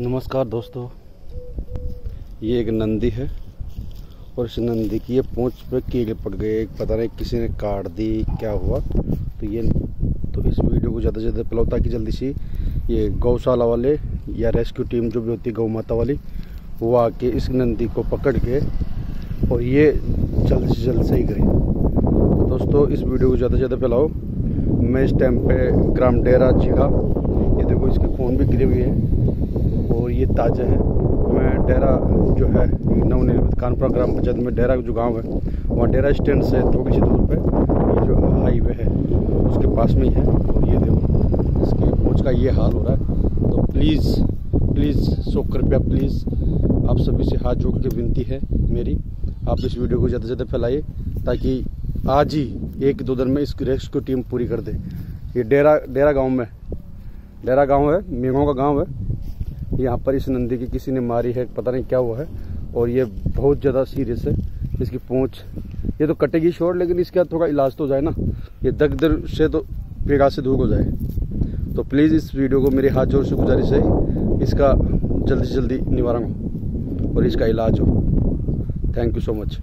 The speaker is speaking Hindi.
नमस्कार दोस्तों, ये एक नंदी है और इस नंदी की ये पूंछ पे कीड़े पड़ गए। पता नहीं किसी ने काट दी, क्या हुआ? तो ये तो इस वीडियो को ज़्यादा से ज़्यादा फैलाओ ताकि जल्दी से ये गौशाला वाले या रेस्क्यू टीम जो भी होती है, गौ माता वाली, वो आके इस नंदी को पकड़ के और ये जल्द से जल्द सही करें। तो दोस्तों, इस वीडियो को ज़्यादा से ज़्यादा फैलाओ मैं इस टाइम पे ग्राम डेरा जी देखो इसके फ़ोन भी गिरे हुए हैं और ये ताज़ा है। मैं डेरा जो है नवनिर्मित कानपुरा ग्राम पंचायत में डेरा जो गाँव है, वहाँ डेरा स्टैंड से थोड़ी सी दूर पे ये जो हाईवे है, उसके पास में ही है। और ये देखो, इसके पहुँच का ये हाल हो रहा है। तो प्लीज़ प्लीज़, सो कृपया प्लीज़, आप सभी से हाथ जोड़ के विनती है मेरी, आप इस वीडियो को ज़्यादा से ज़्यादा फैलाइए, ताकि आज ही एक दो दिन में इस रेस्क्यू टीम पूरी कर दे। ये डेरा डेरा गाँव में डेरा गाँव है, मेघों का गाँव है। यहाँ पर इस नंदी की किसी ने मारी है, पता नहीं क्या हुआ है। और ये बहुत ज़्यादा सीरियस है, इसकी पूँछ। ये तो कटेगी शोर, लेकिन इसका थोड़ा इलाज तो जाए ना। ये दग दर से तो पेगा से दूर हो जाए। तो प्लीज़ इस वीडियो को मेरे हाथ ज़ोर से गुजारिश है इसका जल्दी से जल्दी निवारण हो और इसका इलाज हो। Thank you so much